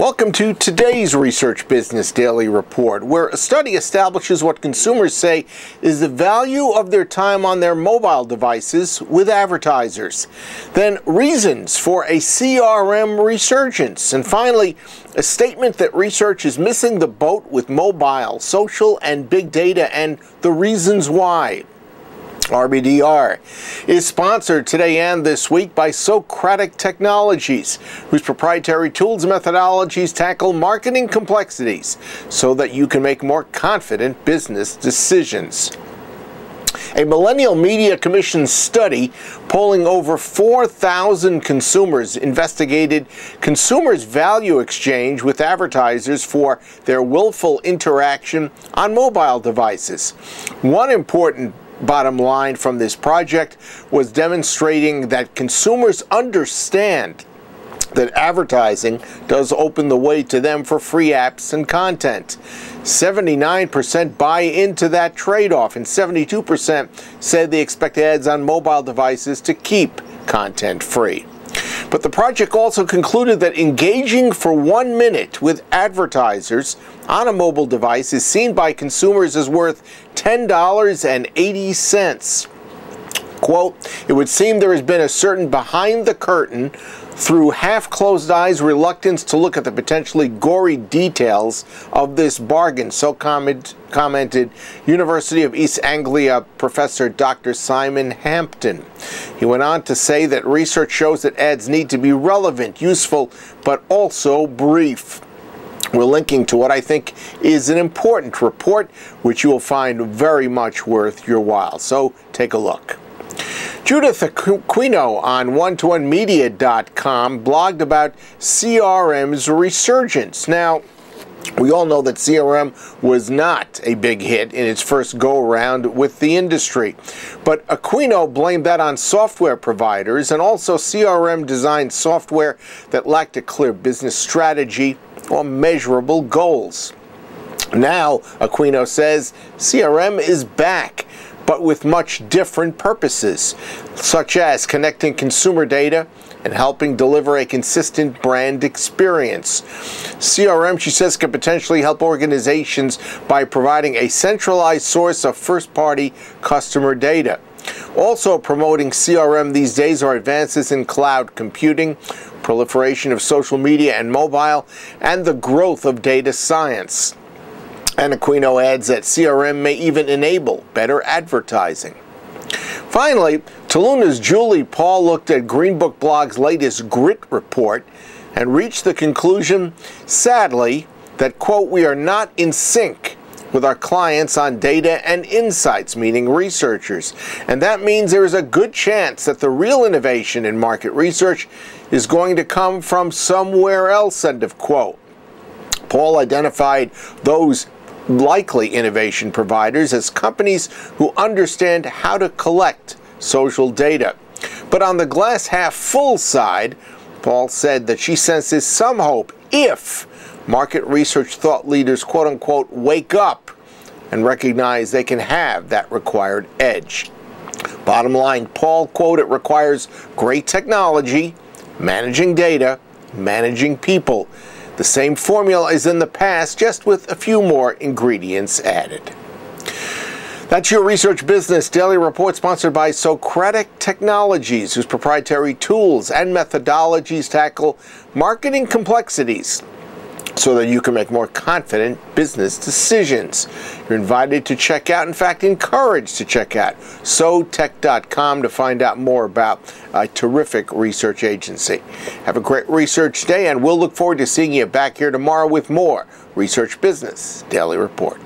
Welcome to today's Research Business Daily Report, where a study establishes what consumers say is the value of their time on their mobile devices with advertisers. Then, reasons for a CRM resurgence. And finally, a statement that research is missing the boat with mobile, social, and big data, and the reasons why. RBDR is sponsored today and this week by Socratic Technologies, whose proprietary tools and methodologies tackle marketing complexities so that you can make more confident business decisions. A Millennial Media Commission study polling over 4,000 consumers investigated consumers' value exchange with advertisers for their willful interaction on mobile devices. One important bottom line from this project was demonstrating that consumers understand that advertising does open the way to them for free apps and content. 79% buy into that trade-off and 72% said they expect ads on mobile devices to keep content free. But the project also concluded that engaging for one minute with advertisers on a mobile device is seen by consumers as worth $10.80. Quote, it would seem there has been a certain behind the curtain through half-closed eyes reluctance to look at the potentially gory details of this bargain, so comment, commented University of East Anglia professor Dr. Simon Hampton. He went on to say that research shows that ads need to be relevant, useful, but also brief. We're linking to what I think is an important report, which you will find very much worth your while. So take a look. Judith Aquino on one-to-one-media.com blogged about CRM's resurgence. Now, we all know that CRM was not a big hit in its first go around with the industry. But Aquino blamed that on software providers and also CRM designed software that lacked a clear business strategy or measurable goals. Now, Aquino says CRM is back but with much different purposes, such as connecting consumer data and helping deliver a consistent brand experience. CRM, she says, can potentially help organizations by providing a centralized source of first-party customer data. Also promoting CRM these days are advances in cloud computing, proliferation of social media and mobile, and the growth of data science. And Aquino adds that CRM may even enable better advertising. Finally, Toluna's Julie Paul looked at Greenbook Blog's latest GRIT report and reached the conclusion, sadly, that, quote, we are not in sync with our clients on data and insights, meaning researchers. And that means there is a good chance that the real innovation in market research is going to come from somewhere else, end of quote. Paul identified those likely innovation providers as companies who understand how to collect social data. But on the glass half full side, Paul said that she senses some hope if market research thought leaders, quote unquote, wake up and recognize they can have that required edge. Bottom line, Paul, quote, it requires great technology, managing data, managing people. The same formula as in the past, just with a few more ingredients added. That's your Research Business Daily Report sponsored by Socratic Technologies, whose proprietary tools and methodologies tackle marketing complexities so that you can make more confident business decisions. You're invited to check out, in fact, encouraged to check out sotech.com to find out more about a terrific research agency. Have a great research day, and we'll look forward to seeing you back here tomorrow with more Research Business Daily Report.